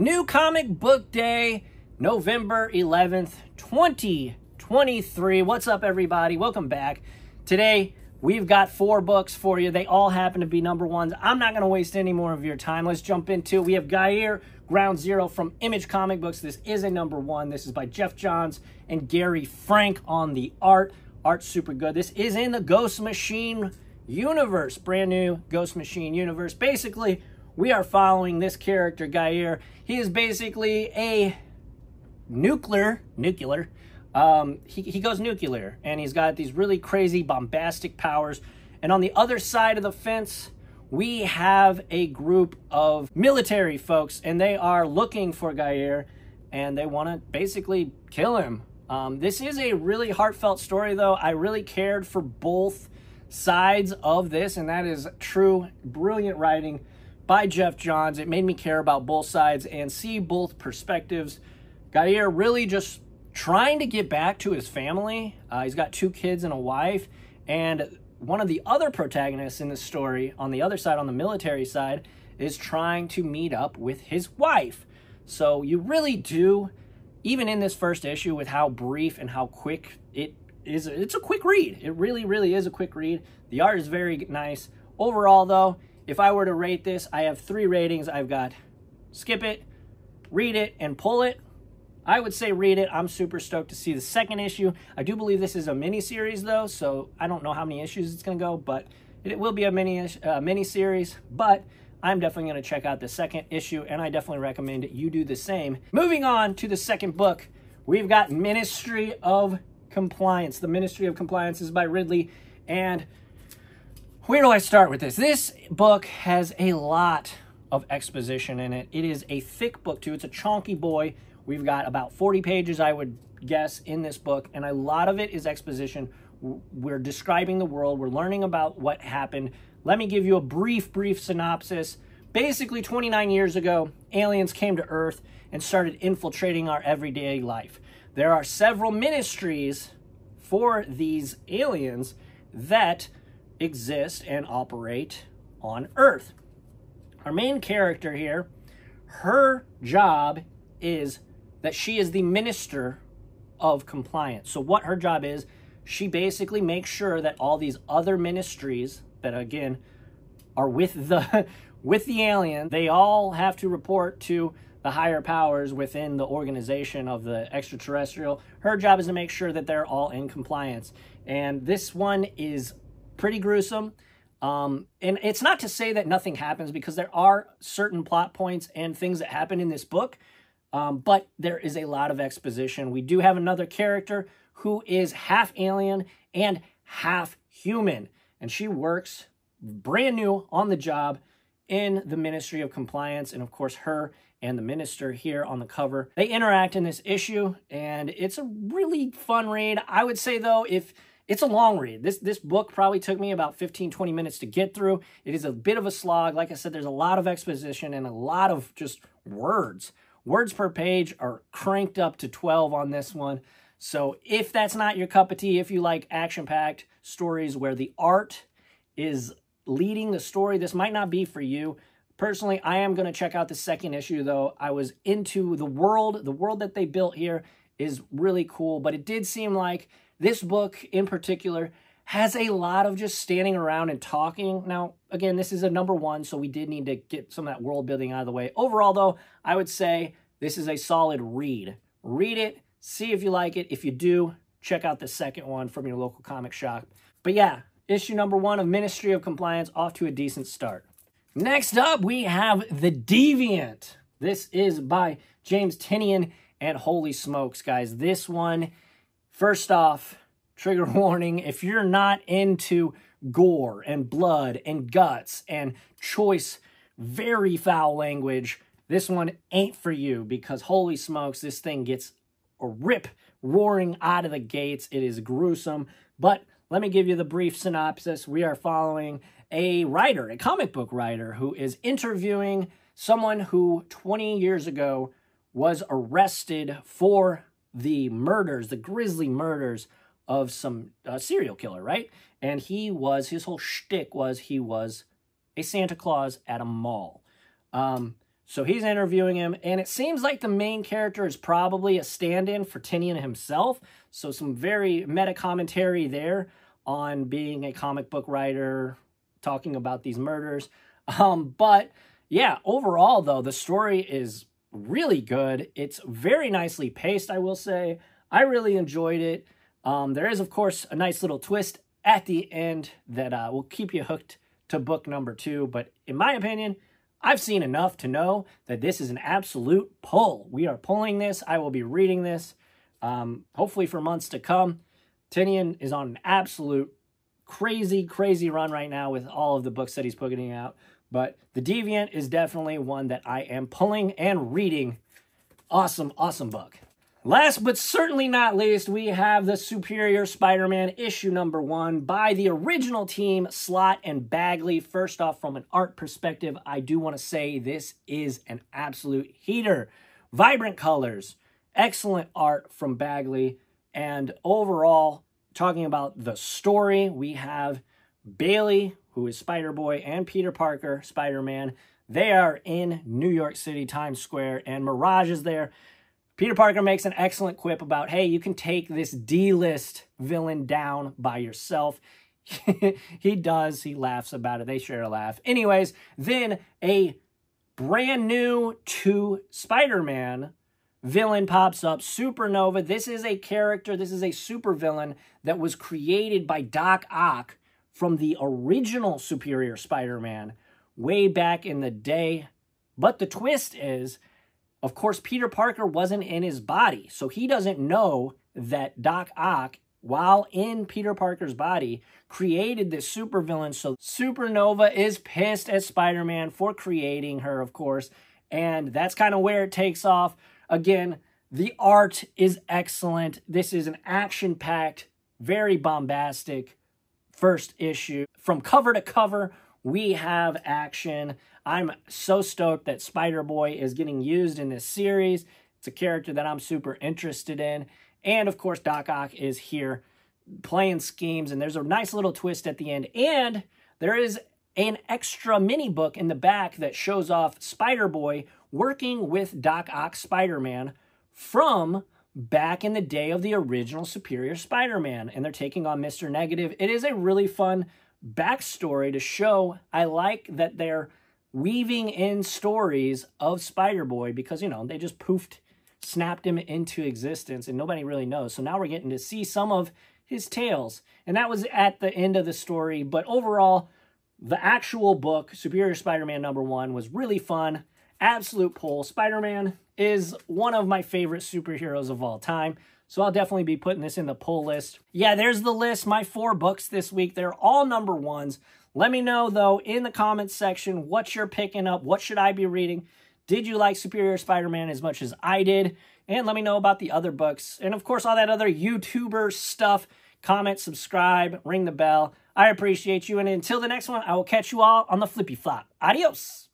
New comic book day, November 11th, 2023. What's up, everybody? Welcome back. Today, we've got four books for you. They all happen to be number ones. I'm not going to waste any more of your time. Let's jump into it. We have Geiger Ground Zero from Image Comic Books. This is a number one. This is by Geoff Johns and Gary Frank on the art. Art's super good. This is in the Ghost Machine universe, brand new Ghost Machine universe. Basically, we are following this character, Geiger. He is basically a nuclear, nuclear, um, he, he goes nuclear, and he's got these really crazy, bombastic powers. And on the other side of the fence, we have a group of military folks, and they are looking for Geiger, and they want to basically kill him. Um, this is a really heartfelt story, though. I really cared for both sides of this, and that is true, brilliant writing by Geoff Johns. It made me care about both sides and see both perspectives. Geiger really just trying to get back to his family. Uh, he's got two kids and a wife, and one of the other protagonists in the story, on the other side, on the military side, is trying to meet up with his wife. So you really do, even in this first issue, with how brief and how quick it is, it's a quick read. It really, really is a quick read. The art is very nice. Overall, though, if I were to rate this, I have three ratings. I've got skip it, read it, and pull it. I would say read it. I'm super stoked to see the second issue. I do believe this is a mini series though, so I don't know how many issues it's going to go, but it will be a mini uh, mini series. But I'm definitely going to check out the second issue, and I definitely recommend you do the same. Moving on to the second book, we've got Ministry of Compliance. The Ministry of Compliance is by Ridley, and where do I start with this? This book has a lot of exposition in it. It is a thick book, too. It's a chunky boy. We've got about 40 pages, I would guess, in this book, and a lot of it is exposition. We're describing the world. We're learning about what happened. Let me give you a brief, brief synopsis. Basically, 29 years ago, aliens came to Earth and started infiltrating our everyday life. There are several ministries for these aliens that exist and operate on Earth. Our main character here, her job is that she is the minister of compliance. So, what her job is, she basically makes sure that all these other ministries that, again, are with the with the alien, they all have to report to the higher powers within the organization of the extraterrestrial. Her job is to make sure that they're all in compliance. And this one is pretty gruesome. Um, and it's not to say that nothing happens because there are certain plot points and things that happen in this book, um, but there is a lot of exposition. We do have another character who is half alien and half human, and she works brand new on the job in the Ministry of Compliance. And of course, her and the minister here on the cover, they interact in this issue, and it's a really fun read. I would say, though, if it's a long read. This this book probably took me about 15, 20 minutes to get through. It is a bit of a slog. Like I said, there's a lot of exposition and a lot of just words. Words per page are cranked up to 12 on this one. So if that's not your cup of tea, if you like action-packed stories where the art is leading the story, this might not be for you. Personally, I am going to check out the second issue, though. I was into the world. The world that they built here is really cool, but it did seem like this book in particular has a lot of just standing around and talking. Now, again, this is a number one, so we did need to get some of that world building out of the way. Overall, though, I would say this is a solid read. Read it, see if you like it. If you do, check out the second one from your local comic shop. But yeah, issue number one of Ministry of Compliance off to a decent start. Next up, we have The Deviant. This is by James Tynion, and holy smokes, guys, this one First off, trigger warning if you're not into gore and blood and guts and choice, very foul language, this one ain't for you because holy smokes, this thing gets a rip roaring out of the gates. It is gruesome. But let me give you the brief synopsis. We are following a writer, a comic book writer, who is interviewing someone who 20 years ago was arrested for the murders, the grisly murders of some uh, serial killer, right? And he was, his whole shtick was he was a Santa Claus at a mall. Um, So he's interviewing him, and it seems like the main character is probably a stand-in for Tynion himself. So some very meta commentary there on being a comic book writer, talking about these murders. Um, but yeah, overall though, the story is really good. It's very nicely paced, I will say. I really enjoyed it. Um, there is, of course, a nice little twist at the end that uh, will keep you hooked to book number two. But in my opinion, I've seen enough to know that this is an absolute pull. We are pulling this. I will be reading this, um, hopefully for months to come. Tynion is on an absolute crazy, crazy run right now with all of the books that he's putting out. But The Deviant is definitely one that I am pulling and reading. Awesome, awesome book. Last but certainly not least, we have the Superior Spider-Man issue number one by the original team, Slott and Bagley. First off, from an art perspective, I do want to say this is an absolute heater. Vibrant colors, excellent art from Bagley, and overall, talking about the story, we have Bailey, who is Spider-Boy, and Peter Parker, Spider-Man. They are in New York City, Times Square, and Mirage is there Peter Parker makes an excellent quip about, hey, you can take this D-list villain down by yourself. he does. He laughs about it. They share a laugh. Anyways, then a brand new to Spider-Man villain pops up, Supernova. This is a character, this is a super villain that was created by Doc Ock from the original Superior Spider-Man way back in the day. But the twist is of course, Peter Parker wasn't in his body, so he doesn't know that Doc Ock, while in Peter Parker's body, created this supervillain. So Supernova is pissed at Spider-Man for creating her, of course, and that's kind of where it takes off. Again, the art is excellent. This is an action-packed, very bombastic first issue. From cover to cover, we have action. I'm so stoked that Spider-Boy is getting used in this series. It's a character that I'm super interested in. And of course, Doc Ock is here playing schemes, and there's a nice little twist at the end. And there is an extra mini book in the back that shows off Spider-Boy working with Doc Ock Spider-Man from back in the day of the original Superior Spider-Man. And they're taking on Mr. Negative. It is a really fun backstory to show I like that they're weaving in stories of Spider-Boy because, you know, they just poofed, snapped him into existence and nobody really knows. So now we're getting to see some of his tales. And that was at the end of the story. But overall, the actual book, Superior Spider-Man number one, was really fun. Absolute pull. Spider-Man is one of my favorite superheroes of all time. So I'll definitely be putting this in the pull list. Yeah, there's the list. My four books this week. They're all number ones. Let me know, though, in the comments section what you're picking up. What should I be reading? Did you like Superior Spider-Man as much as I did? And let me know about the other books. And, of course, all that other YouTuber stuff. Comment, subscribe, ring the bell. I appreciate you. And until the next one, I will catch you all on the flippy flop. Adios.